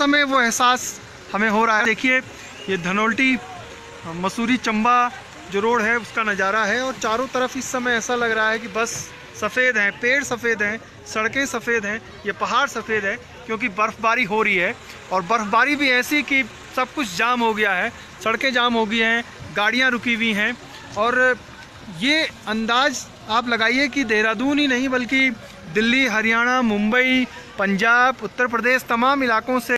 समय वो एहसास हमें हो रहा है। देखिए, ये धनोल्टी, मसूरी, चंबा जो रोड है, उसका नज़ारा है और चारों तरफ़ इस समय ऐसा लग रहा है कि बस सफ़ेद हैं, पेड़ सफ़ेद हैं, सड़कें सफ़ेद हैं, ये पहाड़ सफ़ेद है क्योंकि बर्फ़बारी हो रही है और बर्फ़बारी भी ऐसी कि सब कुछ जाम हो गया है, सड़कें जाम हो गई हैं, गाड़ियाँ रुकी हुई हैं और ये अंदाज आप लगाइए कि देहरादून ही नहीं बल्कि दिल्ली, हरियाणा, मुंबई, पंजाब, उत्तर प्रदेश तमाम इलाकों से